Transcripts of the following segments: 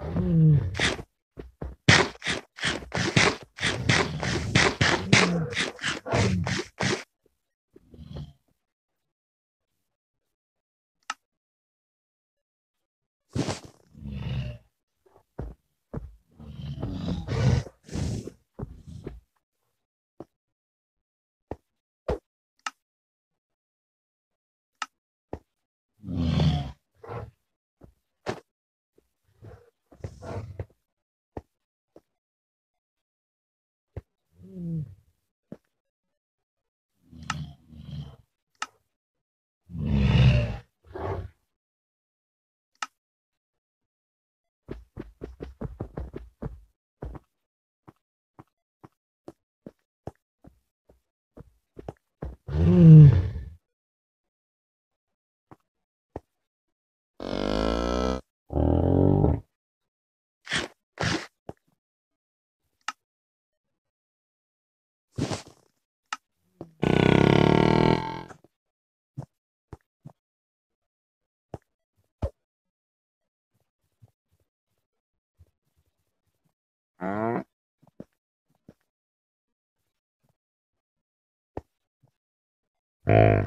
Mm. Mm.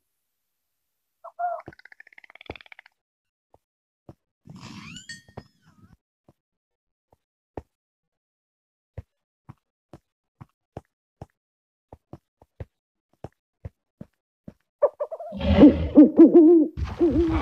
Uh, uh, uh, uh.